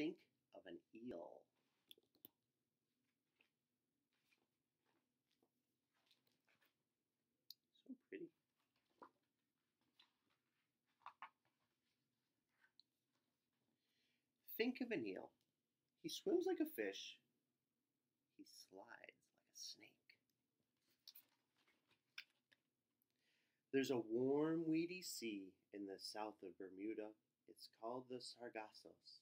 Think of an eel. So pretty. Think of an eel. He swims like a fish. He slides like a snake. There's a warm, weedy sea in the south of Bermuda. It's called the Sargassos.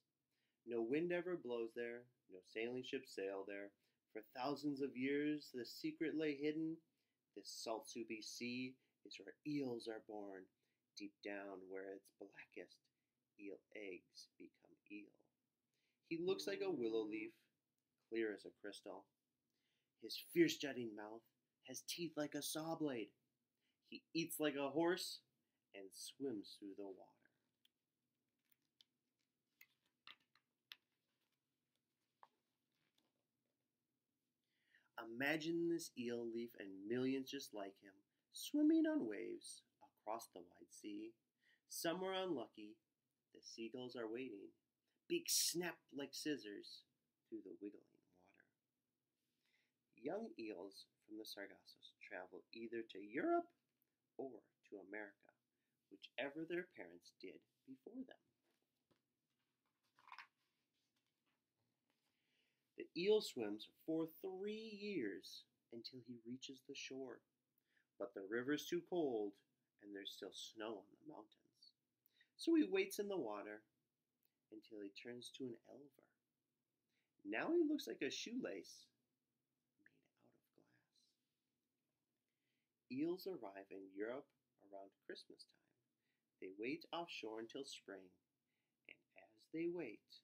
No wind ever blows there, no sailing ships sail there. For thousands of years the secret lay hidden. This salt soupy sea is where eels are born. Deep down where it's blackest, eel eggs become eel. He looks like a willow leaf, clear as a crystal. His fierce jutting mouth has teeth like a saw blade. He eats like a horse and swims through the water. Imagine this eel leaf and millions just like him, swimming on waves across the wide sea. Some are unlucky, the seagulls are waiting, beaks snapped like scissors through the wiggling water. Young eels from the Sargassos travel either to Europe or to America, whichever their parents did before them. Eel swims for three years until he reaches the shore. But the river's too cold and there's still snow on the mountains. So he waits in the water until he turns to an elver. Now he looks like a shoelace made out of glass. Eels arrive in Europe around Christmas time. They wait offshore until spring, and as they wait,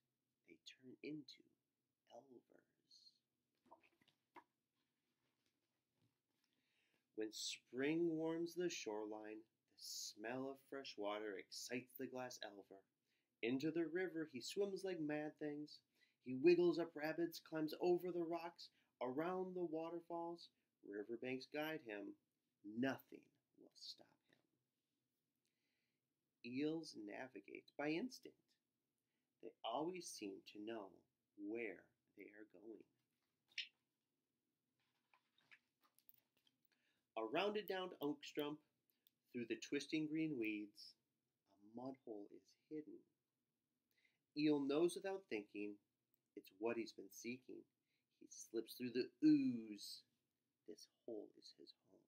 they turn into elvers. When spring warms the shoreline, the smell of fresh water excites the glass elver. Into the river he swims like mad things. He wiggles up rapids, climbs over the rocks, around the waterfalls. Riverbanks guide him. Nothing will stop him. Eels navigate by instinct. They always seem to know where they are going. Around it down Unkstrump, through the twisting green weeds, a mud hole is hidden. Eel knows without thinking it's what he's been seeking. He slips through the ooze. This hole is his home.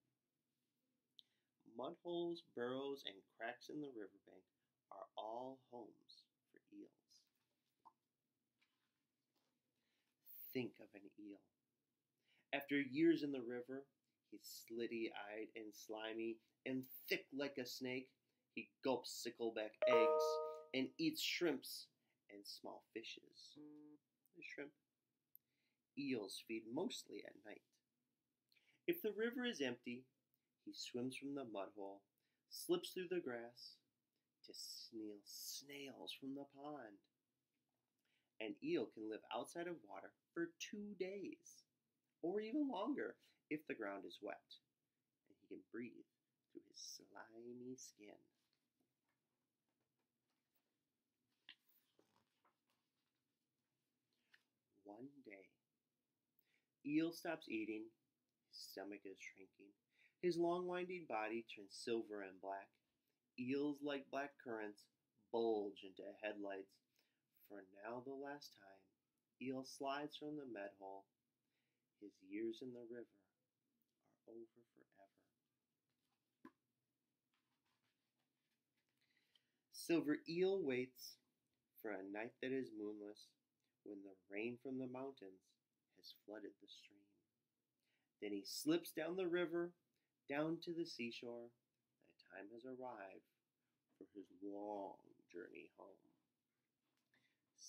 Mud holes, burrows, and cracks in the riverbank are all homes for eels. Think of an eel. After years in the river, he's slitty eyed and slimy and thick like a snake. He gulps stickleback eggs and eats shrimps and small fishes. Shrimp. Eels feed mostly at night. If the river is empty, he swims from the mud hole, slips through the grass to steal snails from the pond. An eel can live outside of water for two days, or even longer if the ground is wet, and he can breathe through his slimy skin. One day, Eel stops eating, his stomach is shrinking, his long winding body turns silver and black. Eels, like black currants, bulge into headlights. For now, the last time, Eel slides from the mud hole. His years in the river are over forever. Silver Eel waits for a night that is moonless when the rain from the mountains has flooded the stream. Then he slips down the river, down to the seashore. The time has arrived for his long journey home.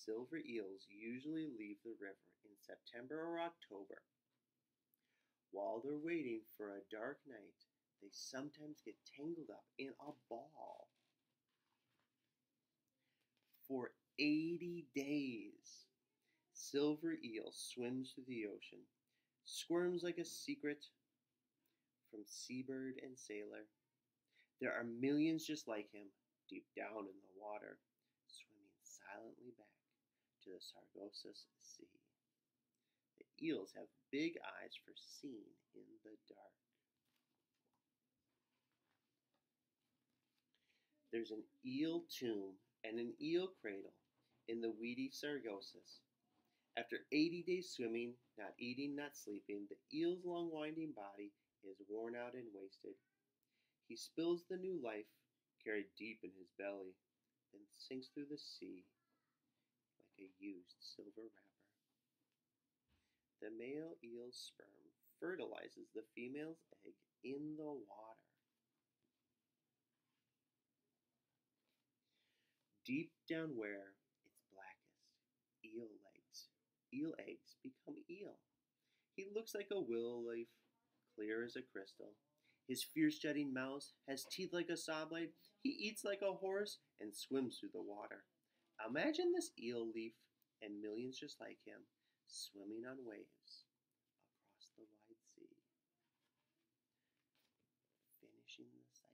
Silver eels usually leave the river in September or October. While they're waiting for a dark night, they sometimes get tangled up in a ball. For 80 days, Silver Eel swims through the ocean, squirms like a secret from seabird and sailor. There are millions just like him deep down in the water, swimming silently back to the Sargasso Sea. The eels have big eyes for seeing in the dark. There's an eel tomb and an eel cradle in the weedy Sargasso. After 80 days swimming, not eating, not sleeping, the eel's long winding body is worn out and wasted. He spills the new life carried deep in his belly, then sinks through the sea a used silver wrapper. The male eel's sperm fertilizes the female's egg in the water. Deep down where it's blackest, eel legs, eel eggs become eel. He looks like a willow leaf, clear as a crystal. His fierce jutting mouth has teeth like a saw blade. He eats like a horse and swims through the water. Imagine this eel leaf and millions just like him swimming on waves across the wide sea, finishing the.